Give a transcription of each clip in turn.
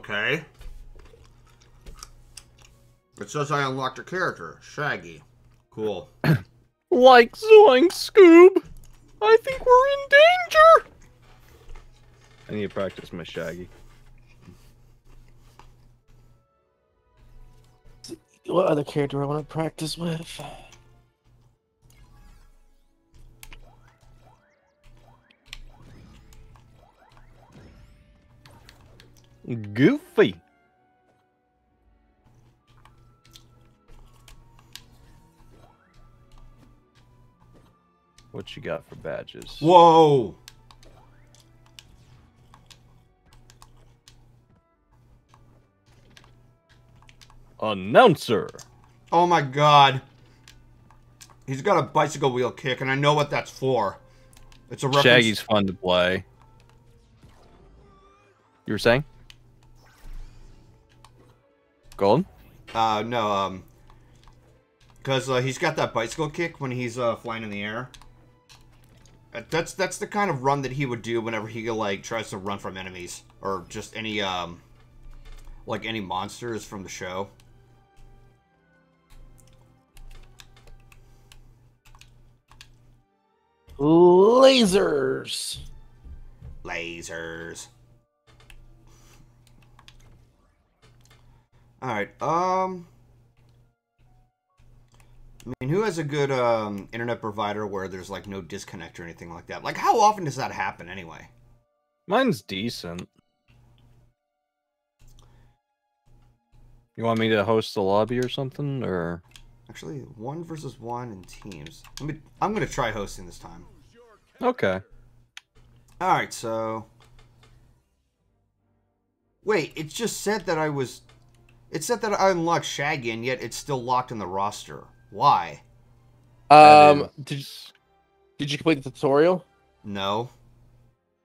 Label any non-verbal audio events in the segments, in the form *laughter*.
Okay. It says I unlocked a character, Shaggy. Cool. *coughs* Like Zoink Scoob! I think we're in danger! I need to practice my Shaggy. What other character I want to practice with? Goofy! What you got for badges? Whoa! Announcer! Oh my god. He's got a bicycle wheel kick, and I know what that's for. It's a reference. Shaggy's fun to play. You were saying? Golden? Uh, no, um. Because uh, he's got that bicycle kick when he's uh, flying in the air. Uh, That's that's the kind of run that he would do whenever he like tries to run from enemies or just any um like any monsters from the show. Lasers. Lasers. All right. Um. I mean, who has a good um, internet provider where there's like no disconnect or anything like that? Like, how often does that happen anyway? Mine's decent. You want me to host the lobby or something, or Actually, one versus one in teams. Let me. I'm gonna try hosting this time. okay? All right. So. Wait, it just said that I was. It said that I unlocked Shaggy, and yet it's still locked in the roster. Why? Um, That did, is- did you complete the tutorial? No.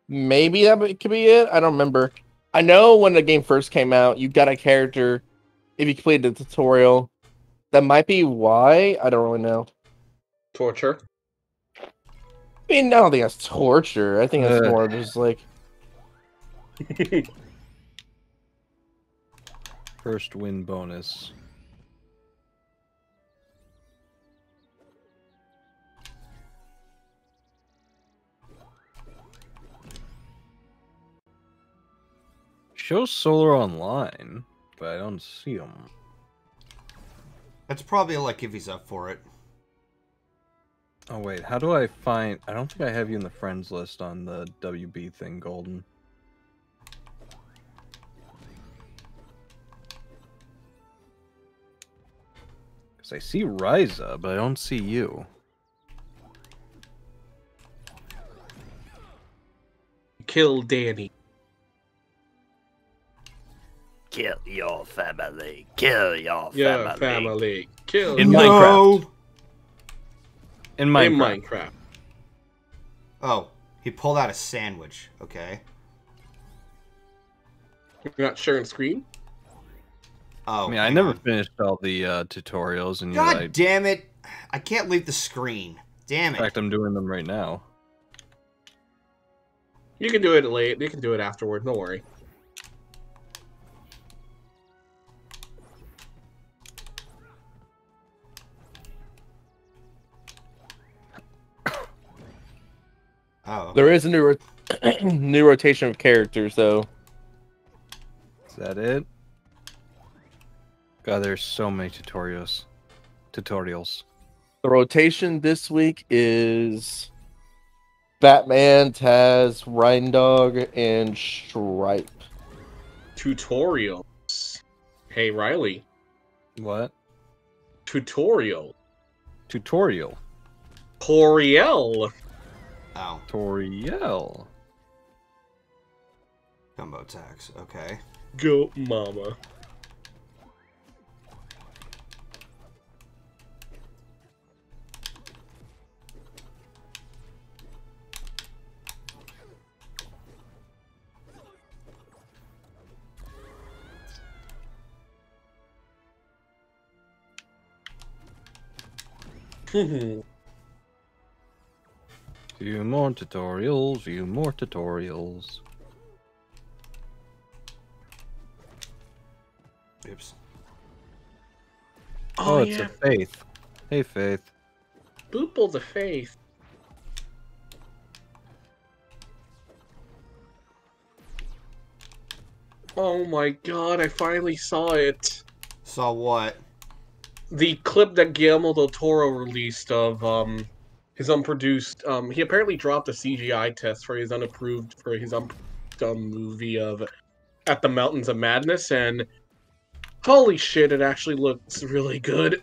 Maybe that could be it. I don't remember. I know when the game first came out, you got a character. If you completed the tutorial, that might be why. I don't really know. Torture. I mean, I don't think that's torture. I think that's Uh. more just like *laughs* First win bonus. Show Solar online, but I don't see him. That's probably like if he's up for it. Oh wait, how do I find? I don't think I have you in the friends list on the WB thing, Golden. Because I see Ryza, but I don't see you. Kill Danny. Kill your family. Kill your Yeah, family. family. Kill In no. Minecraft. In in Minecraft. Minecraft. Oh, he pulled out a sandwich. Okay. You're not sharing screen? Oh. I mean, I never on. finished all the uh, tutorials, and yet God I, in damn it! I can't leave the screen. Damn it! In fact, I'm doing them right now. You can do it late. You can do it afterward. Don't worry. *coughs* Oh. there is a new rot- *coughs* new rotation of characters though. Is that it? God, there's so many tutorials. Tutorials. The rotation this week is Batman, Taz, Reindog, and Stripe. Tutorials. Hey, Riley. What? Tutorial. Tutorial. Toriel. Oh. Toriel. Combo attacks. Okay. Go, mama. *laughs* Few more tutorials, view more tutorials. Oops. Oh, Oh, it's yeah, a Faith. Hey, Faith. Boople the Faith. Oh my god, I finally saw it. Saw what? The clip that Guillermo del Toro released of um his unproduced um he apparently dropped a CGI test for his unapproved for his un um, movie of At the Mountains of Madness and holy shit it actually looks really good.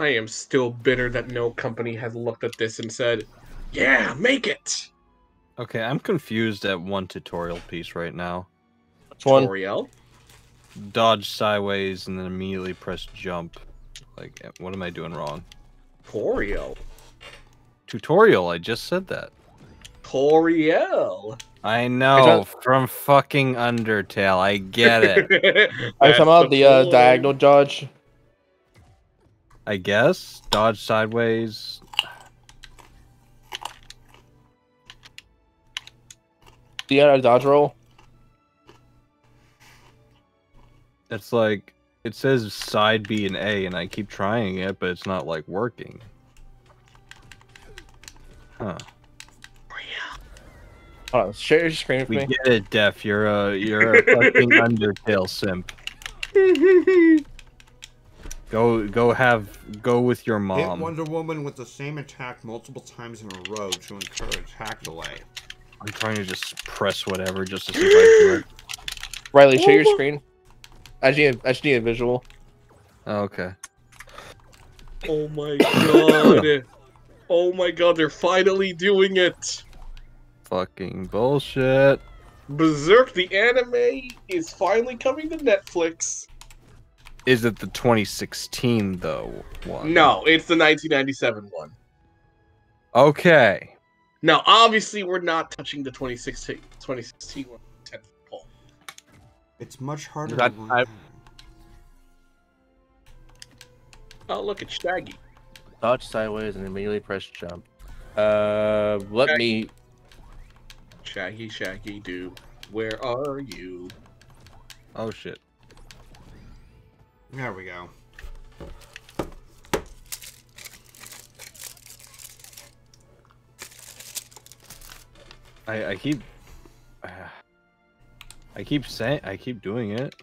I am still bitter that no company has looked at this and said, "Yeah, make it." Okay, I'm confused at one tutorial piece right now. Which one? Toriel. Dodge sideways and then immediately press jump. Like, what am I doing wrong? Toriel. Tutorial, I just said that. Toriel. I know, from fucking Undertale, I get it. *laughs* Are you talking about the uh, diagonal dodge? I guess. Dodge sideways. Do you have a dodge roll? It's like, it says side B and A, and I keep trying it, but it's not like working. Huh. Hold on, share your screen with We me. get it, Def. You're a you're a fucking *laughs* Undertale simp. Go go have go with your mom. Hit mom. Wonder Woman with the same attack multiple times in a row to incur attack delay. I'm trying to just press whatever just to see if I do *gasps* it. Riley, share your screen. I just need, I just need a visual. Oh, okay. Oh my god. *coughs* oh my god, they're finally doing it. Fucking bullshit. Berserk the anime is finally coming to Netflix. Is it the 2016 though one? No, it's the 1997 one. Okay. Now, obviously, we're not touching the 2016, 2016 one. 10th poll. It's much harder That- to. I- down. Oh, look it's Shaggy. Dodge sideways and immediately press jump. Uh, let Okay. me. Shaggy, Shaggy, do. Where are you? Oh shit. There we go. I I keep I keep saying I keep doing it,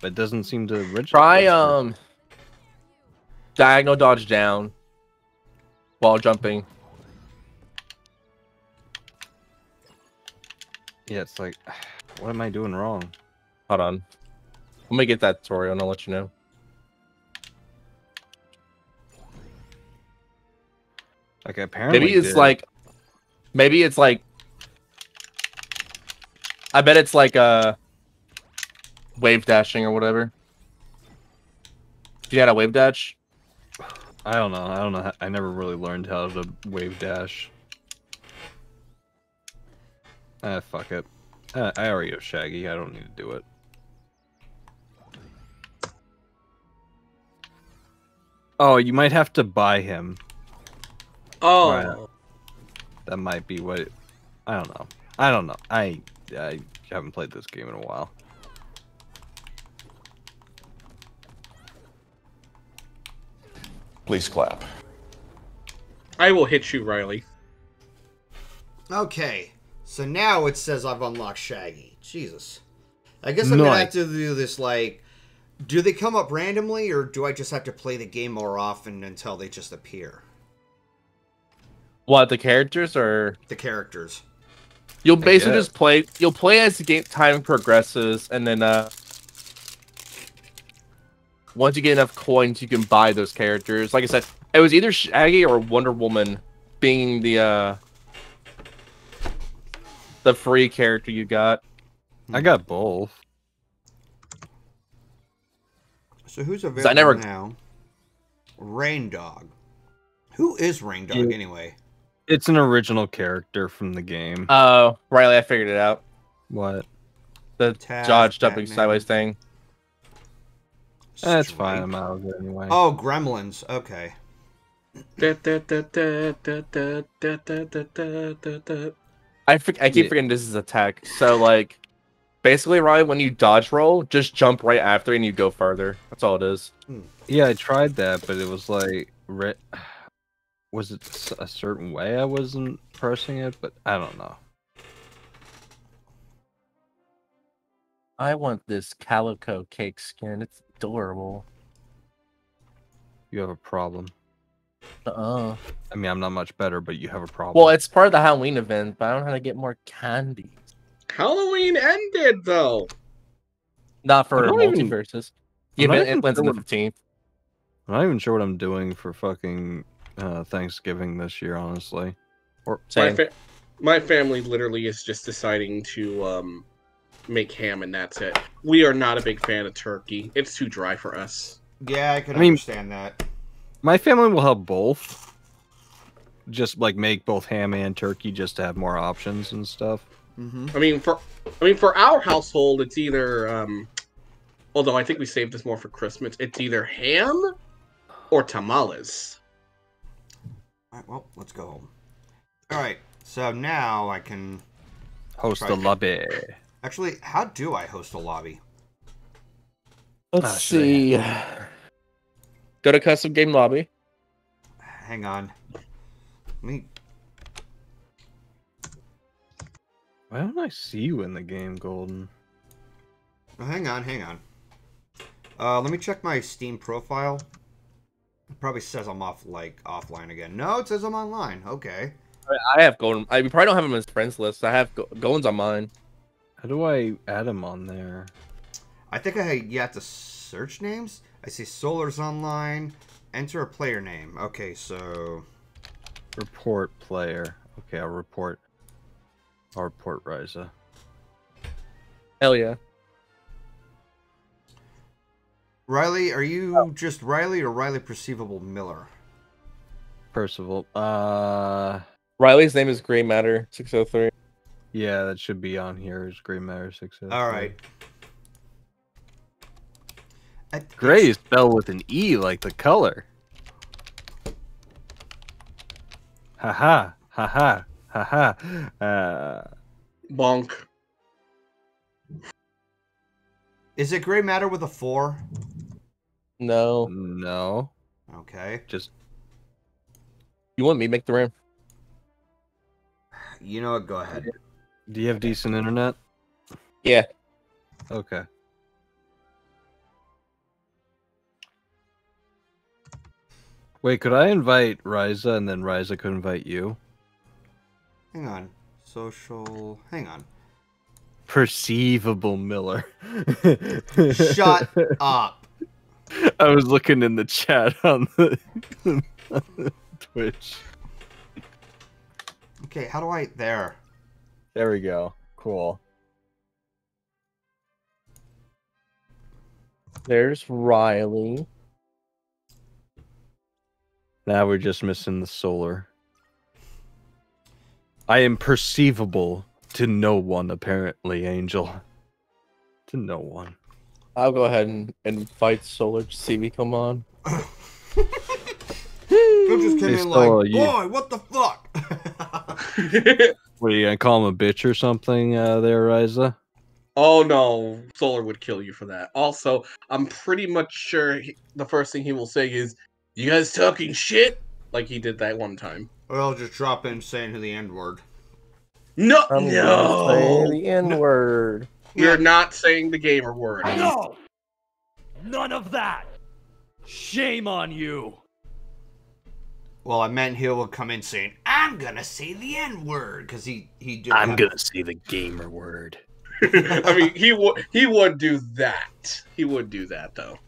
but it doesn't seem to register. Try um diagonal dodge down while jumping. Yeah, it's like, *sighs* what am I doing wrong? Hold on. Let me get that tutorial and I'll let you know. Like apparently, Maybe it's did. like maybe it's like I bet it's like a wave dashing or whatever. Do you know how to wave dash? I don't know. I don't know. how- I never really learned how to wave dash. Ah, fuck it. Uh, I already have Shaggy. I don't need to do it. Oh, you might have to buy him. Oh, Right. That might be what. It, I don't know. I don't know. I I haven't played this game in a while. Please clap. I will hit you, Riley. Okay, so now it says I've unlocked Shaggy. Jesus. I guess I'm gonna have to do this like. Do they come up randomly, or do I just have to play the game more often until they just appear? What the characters or The characters. You'll basically just play you'll play as the game time progresses and then uh once you get enough coins you can buy those characters. Like I said, it was either Shaggy or Wonder Woman being the uh the free character you got. I got both. So who's available I never- now? Reindog. Who is Reindog You- anyway? It's an original character from the game. Oh, Riley, I figured it out. What? The Taz, Dodge jumping sideways thing. That's fine. I'm out of it anyway. Oh, Gremlins. Okay. I, I keep forgetting this is a tech. So, like, basically, Riley, when you dodge roll, just jump right after and you go further. That's all it is. Hmm. Yeah, I tried that, but it was like was it a certain way I wasn't pressing it? But I don't know. I want this calico cake skin. It's adorable. You have a problem. Uh-uh. I mean, I'm not much better, but you have a problem. Well, it's part of the Halloween event, but I don't know how to get more candy. Halloween ended though. Not for I don't even- MultiVersus. The I'm event even it ends on the fifteenth. I'm not even sure what I'm doing for fucking uh, Thanksgiving this year, honestly. Or My, fa- my family literally is just deciding to um, make ham and that's it. We are not a big fan of turkey. It's too dry for us. Yeah, I can I mean- understand that. my family will have both. Just like make both ham and turkey, just to have more options and stuff. Mm-hmm. I mean, for I mean, for our household, it's either. Um, although I think we saved this more for Christmas. It's either ham or tamales. All right, well, let's go home. All right, so now I can Host Right. the lobby. actually. How do I host a lobby? Let's Ah, should I- see. Go to custom game lobby. Hang on. Let me. Why don't I see you in the game, Golden? oh, hang on, hang on. Uh, let me check my Steam profile. It probably says I'm off like offline again. No, it says I'm online. Okay. I have Golden. I probably don't have him as friends list. I have Go- Golden's on mine. How do I add him on there? I think I yet to search names. I see Solar's online. Enter a player name. Okay, so Report player. Okay, I'll report. I'll report Ryza. Hell yeah. Riley, are you just Riley or Riley Perceivable Miller? Percival. Uh, Riley's name is Gray Matter six oh three. yeah, that should be on here. Is Gray Matter six? All right. Gray is spelled with an E, like the color. Haha, haha, haha. Uh, Bonk. Is it Gray Matter with a four? No, no, Okay. just you want me to make the room? You know what? Go ahead. do you have decent internet? Yeah. Okay. Wait, could I invite Ryza and then Ryza could invite you? Hang on. Social. Hang on. Perceivable Miller. Shut *laughs* up. I was looking in the chat *laughs* on the, on the Twitch. Okay, how do I. There. There we go. Cool. There's Riley. Now we're just missing the solar. I am perceivable to no one, apparently, Angel. *laughs* To no one. I'll go ahead and invite Solar to see me come on. You just came Hey, in like, you- boy, what the fuck? *laughs* What are you gonna call him a bitch or something uh, there, Ryza? oh no, Solar would kill you for that. Also, I'm pretty much sure he, the first thing he will say is, "You guys talking shit?" Like he did that one time. or I'll just drop in saying the N word. No, I'm gonna say no, the N word. You're not saying the gamer word. No! None of that! Shame on you! Well, I meant he will come in saying, I'm gonna say the N word. Because he, he did. I'm have- gonna say the gamer word. *laughs* I mean, he would he would do that. He would do that though.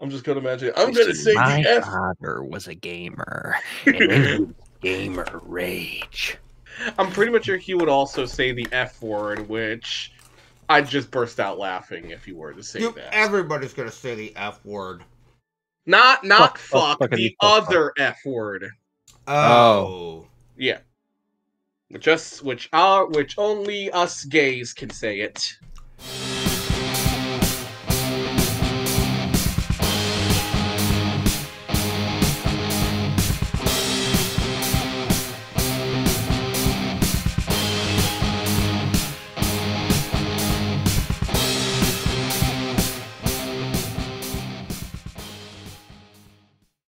I'm just gonna imagine. I'm gonna say My the F. father was a gamer, *laughs* and gamer rage. I'm pretty much sure he would also say the F word, which I'd just burst out laughing if he were to say You, that. everybody's gonna say the F word. Not not Fuck, fuck, fuck, fuck, the fuck, fuck. other F word. Oh. Yeah. Which us which are which only us gays can say it.